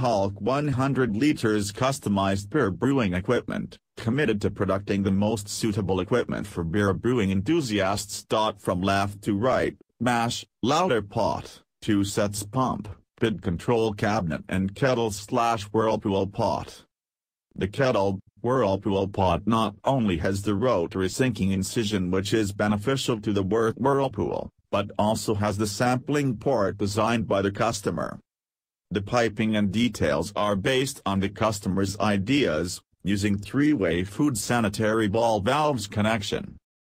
Hulk 100 liters customized beer brewing equipment, committed to producing the most suitable equipment for beer brewing enthusiasts. From left to right, mash, lauter pot, two sets pump, PID control cabinet and kettle slash whirlpool pot. The kettle, whirlpool pot not only has the rotary sinking incision which is beneficial to the work whirlpool, but also has the sampling port designed by the customer. The piping and details are based on the customer's ideas, using three-way food sanitary ball valves connection.